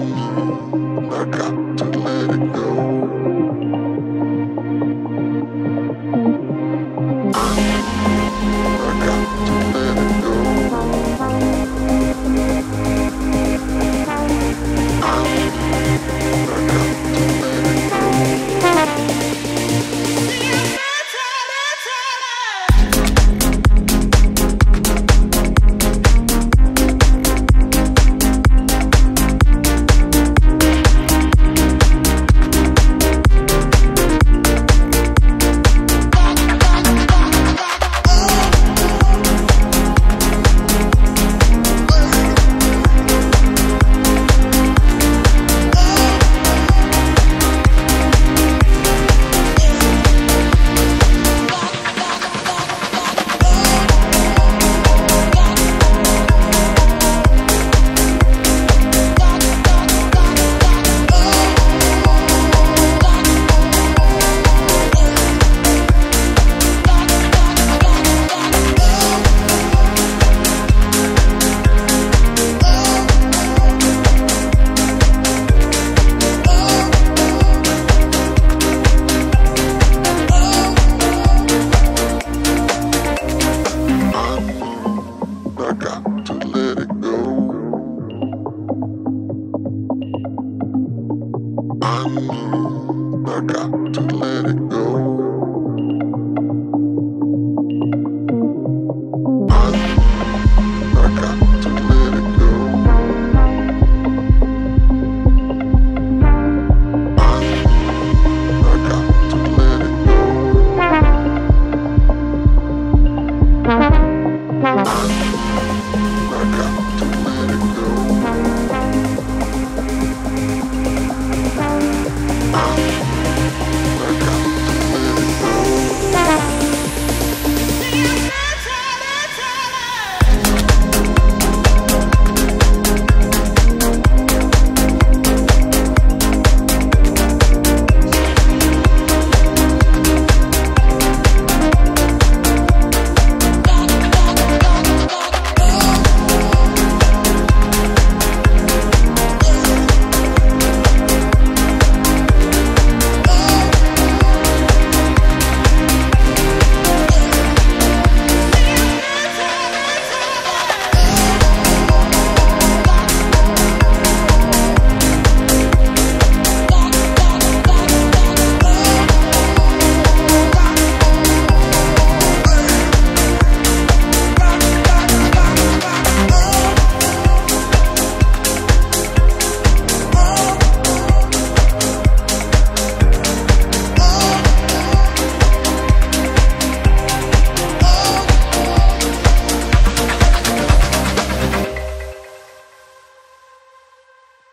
I got to I got to let it go.